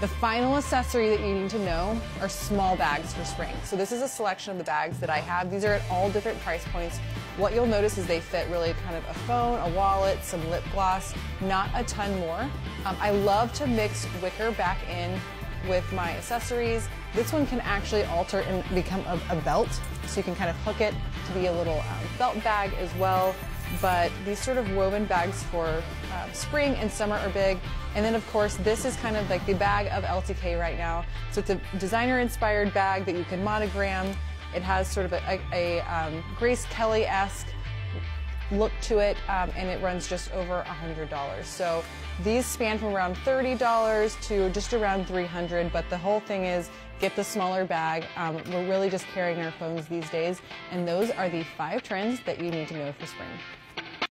The final accessory that you need to know are small bags for spring. So this is a selection of the bags that I have. These are at all different price points. What you'll notice is they fit really kind of a phone, a wallet, some lip gloss, not a ton more. Um, I love to mix wicker back in with my accessories. This one can actually alter and become a, a belt, so you can kind of hook it to be a little um, belt bag as well. But these sort of woven bags for uh, spring and summer are big. And then of course, this is kind of like the bag of LTK right now. So it's a designer inspired bag that you can monogram. It has sort of a, a, a um, Grace Kelly-esque look to it, um, and it runs just over $100. So these span from around $30 to just around 300 but the whole thing is get the smaller bag. Um, we're really just carrying our phones these days, and those are the five trends that you need to know for spring.